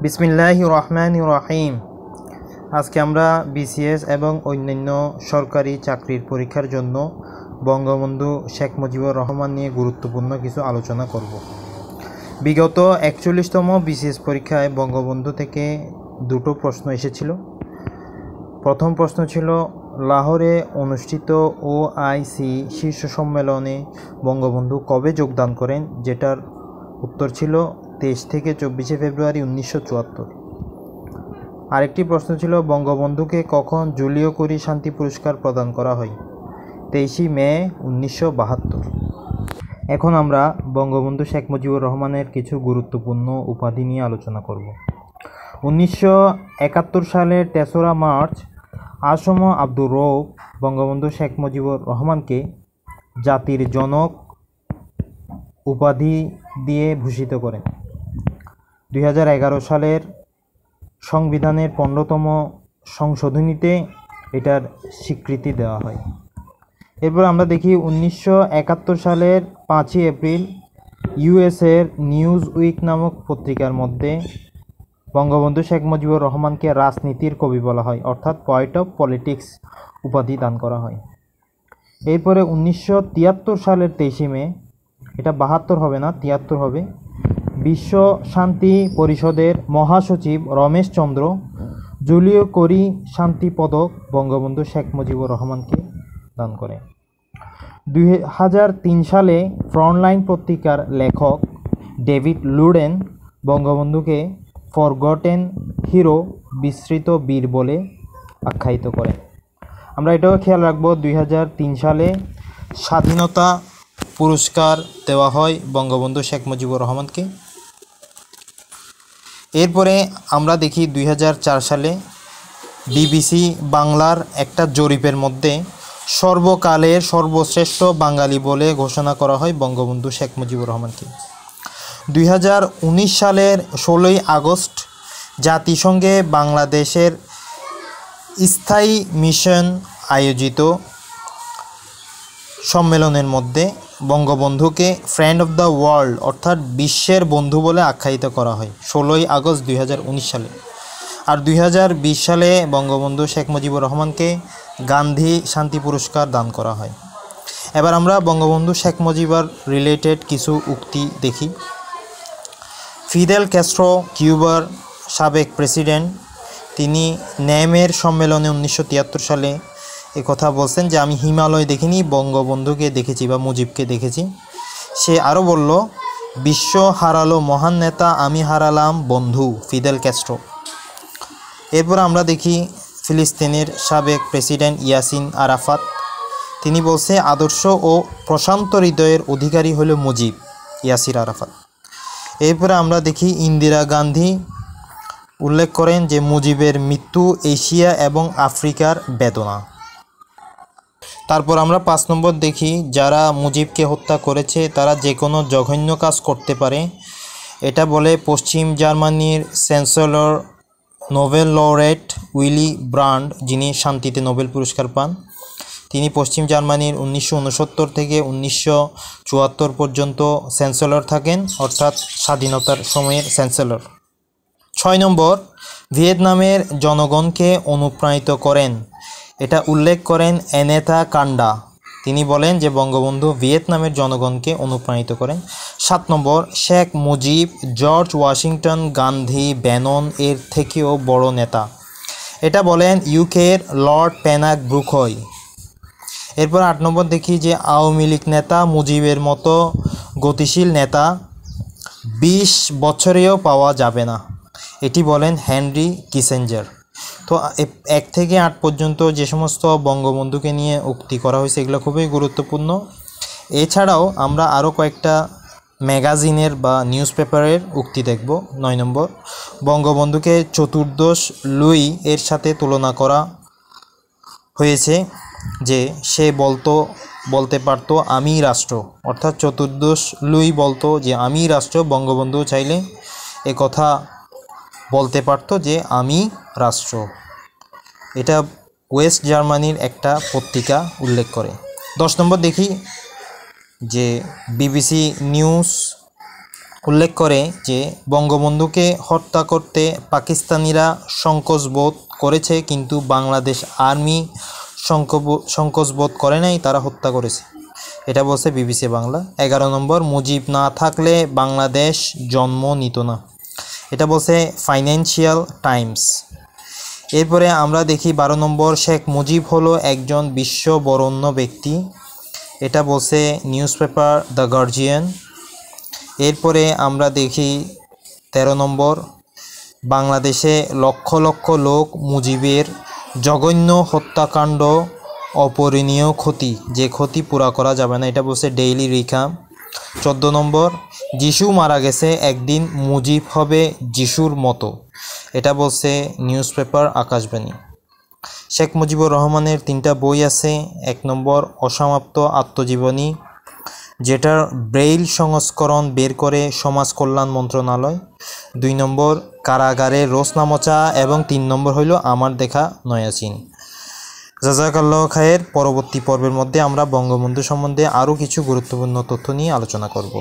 বিসমিল্লাহ রহমান রহিম। আজকে আমরা বিসিএস এবং অন্যান্য সরকারি চাকরির পরীক্ষার জন্য বঙ্গবন্ধু শেখ মুজিবুর রহমান নিয়ে গুরুত্বপূর্ণ কিছু আলোচনা করব। বিগত একচল্লিশতম বিসিএস পরীক্ষায় বঙ্গবন্ধু থেকে দুটো প্রশ্ন এসেছিল। প্রথম প্রশ্ন ছিল, লাহোরে অনুষ্ঠিত ওআইসি শীর্ষ সম্মেলনে বঙ্গবন্ধু কবে যোগদান করেন? যেটার উত্তর ছিল তেইশ থেকে চব্বিশে ফেব্রুয়ারি উনিশশো চুয়াত্তর। আরেকটি প্রশ্ন ছিল, বঙ্গবন্ধুকে কখন জুলিও কুরি শান্তি পুরস্কার প্রদান করা হয়? তেইশে মে উনিশশো বাহাত্তর। এখন আমরা বঙ্গবন্ধু শেখ মুজিবুর রহমানের কিছু গুরুত্বপূর্ণ উপাধি নিয়ে আলোচনা করব। উনিশশো একাত্তর সালের তেসরা মার্চ আসম আব্দুর রৌফ বঙ্গবন্ধু শেখ মুজিবুর রহমানকে জাতির জনক উপাধি দিয়ে ভূষিত করেন। দুই হাজার এগারো সালের সংবিধানের পনেরোতম সংশোধনীতে এটার স্বীকৃতি দেওয়া হয়। এরপর আমরা দেখি উনিশশো একাত্তর সালের পাঁচই এপ্রিল ইউএসের নিউজ উইক নামক পত্রিকার মধ্যে বঙ্গবন্ধু শেখ মুজিবুর রহমানকে রাজনীতির কবি বলা হয়, অর্থাৎ পয়েট অফ পলিটিক্স উপাধি দান করা হয়। এরপরে উনিশশো তিয়াত্তর সালের তেইশে মে, এটা বাহাত্তর হবে না, তিয়াত্তর হবে। বিশ্ব শান্তি পরিষদের মহাসচিব রমেশ চন্দ্র, জুলিও করি শান্তি পদক বঙ্গবন্ধু শেখ মুজিবুর রহমানকে দান করে। দুই হাজার তিন সালে ফ্রন্টলাইন পত্রিকার লেখক ডেভিড লুডেন বঙ্গবন্ধুকে ফরগটেন হিরো বিস্তৃত বীর বলে আখ্যায়িত করেন আমরা এটাও খেয়াল রাখব, দুই হাজার তিন সালে স্বাধীনতা পুরস্কার দেওয়া হয় বঙ্গবন্ধু শেখ মুজিবুর রহমানকে। এরপরে আমরা দেখি দুই হাজার চার সালে বিবিসি বাংলার একটা জরিপের মধ্যে সর্বকালের সর্বশ্রেষ্ঠ বাঙালি বলে ঘোষণা করা হয় বঙ্গবন্ধু শেখ মুজিবুর রহমানকে। দুই হাজার উনিশ সালের ষোলোই আগস্ট জাতিসংঘে বাংলাদেশের স্থায়ী মিশন আয়োজিত সম্মেলনের মধ্যে বঙ্গবন্ধুকে ফ্রেন্ড অফ দ্য ওয়ার্ল্ড অর্থাৎ বিশ্বের বন্ধু বলে আখ্যায়িত করা হয় ষোলোই আগস্ট দুই হাজার উনিশ সালে। আর দুই হাজার বিশ সালে বঙ্গবন্ধু শেখ মুজিবুর রহমানকে গান্ধী শান্তি পুরস্কার দান করা হয়। এবার আমরা বঙ্গবন্ধু শেখ মুজিবুর রিলেটেড কিছু উক্তি দেখি। ফিদেল ক্যাস্ট্রো কিউবার সাবেক প্রেসিডেন্ট, তিনি ন্যামের সম্মেলনে উনিশশো তিয়াত্তর সালে এ কথা বলছেন যে, আমি হিমালয় দেখিনি, বঙ্গবন্ধুকে দেখেছি বা মুজিবকে দেখেছি। সে আরও বলল, বিশ্ব হারালো মহান নেতা, আমি হারালাম বন্ধু ফিদেল ক্যাস্ট্রো। এরপর আমরা দেখি ফিলিস্তিনের সাবেক প্রেসিডেন্ট ইয়াসিন আরাফাত। তিনি বলছে, আদর্শ ও প্রশান্ত হৃদয়ের অধিকারী হলো মুজিব, ইয়াসির আরাফাত। এরপরে আমরা দেখি ইন্দিরা গান্ধী উল্লেখ করেন যে, মুজিবের মৃত্যু এশিয়া এবং আফ্রিকার বেদনা। তারপর আমরা পাঁচ নম্বর দেখি, যারা মুজিবকে হত্যা করেছে, তারা যে কোনো জঘন্য কাজ করতে পারে। এটা বলে পশ্চিম জার্মানির chancellor Nobel laureate Willy Brandt, যিনি শান্তিতে নোবেল পুরস্কার পান। তিনি পশ্চিম জার্মানির উনিশশো ঊনসত্তর থেকে উনিশশো চুয়াত্তর পর্যন্ত চ্যান্সেলর থাকেন, অর্থাৎ স্বাধীনতার সময়ের চ্যান্সেলর। ছয় নম্বর, ভিয়েতনামের জনগণকে অনুপ্রাণিত করেন। এটা উল্লেখ করেন এনেথা কান্ডা। তিনি বলেন যে বঙ্গবন্ধু ভিয়েতনামের জনগণকে অনুপ্রাণিত করেন। সাত number, Sheikh Mujib, George Washington, Gandhi, Bannon এর থেকেও বড় নেতা। এটা বলেন ইউকের লর্ড প্যানাক ব্রুকয় এরপর আট নম্বর দেখি যে আওয়ামী লীগ নেতা, মুজিবের মতো গতিশীল নেতা বিশ বছরেও পাওয়া যাবে না। এটি বলেন হেনরি কিসেঞ্জার। তো এক থেকে আট পর্যন্ত যে সমস্ত বঙ্গবন্ধুকে নিয়ে উক্তি করা হয়েছে, এগুলো খুবই গুরুত্বপূর্ণ। এছাড়াও আমরা আরও কয়েকটা ম্যাগাজিনের বা নিউজ পেপারের উক্তি দেখব, নয় নম্বর। বঙ্গবন্ধুকে চতুর্দশ লুই এর সাথে তুলনা করা হয়েছে যে সে বলতো, বলতে পারতো আমি রাষ্ট্র, অর্থাৎ চতুর্দশ লুই বলতো যে আমি রাষ্ট্র বঙ্গবন্ধু চাইলে এ কথা বলতে পারতো যে আমি রাষ্ট্র। এটা ওয়েস্ট জার্মানির একটা পত্রিকা উল্লেখ করে। দশ নম্বর দেখি যে বিবিসি নিউজ উল্লেখ করে যে বঙ্গবন্ধুকে হত্যা করতে পাকিস্তানিরা সংকোচ বোধ করেছে, কিন্তু বাংলাদেশ আর্মি সংকোচ বোধ করে নাই, তারা হত্যা করেছে। এটা বলছে বিবিসি বাংলা। এগারো নম্বর, মুজিব না থাকলে বাংলাদেশ জন্ম নিত না। এটা বলছে ফাইন্যান্সিয়াল টাইমস এরপরে আমরা দেখি বারো নম্বর, শেখ মুজিব হলো একজন বিশ্ব বরণ্য ব্যক্তি। এটা বলছে নিউজ পেপার দ্য গার্জিয়ান। এরপরে আমরা দেখি তেরো নম্বর, বাংলাদেশে লক্ষ লক্ষ লোক মুজিবের জঘন্য হত্যাকাণ্ড অপরিণীয় ক্ষতি। যে ক্ষতি পুরা করা যাবে না, এটা বলছে ডেইলি রিখা চোদ্দ নম্বর, যিশু মারা গেছে একদিন মুজিব হবে যিশুর মতো। এটা বলছে নিউজ পেপার আকাশবাণী। শেখ মুজিবুর রহমানের তিনটা বই আছে। এক নম্বর, অসমাপ্ত আত্মজীবনী, যেটার ব্রেইল সংস্করণ বের করে সমাজ কল্যাণ মন্ত্রণালয়। দুই নম্বর, কারাগারে রোসনামচা এবং তিন নম্বর হইল আমার দেখা নয়াচিন জাজাকাল্লাহ খায়ের পরবর্তী পর্বের মধ্যে আমরা বঙ্গবন্ধু সম্বন্ধে আরও কিছু গুরুত্বপূর্ণ তথ্য নিয়ে আলোচনা করব।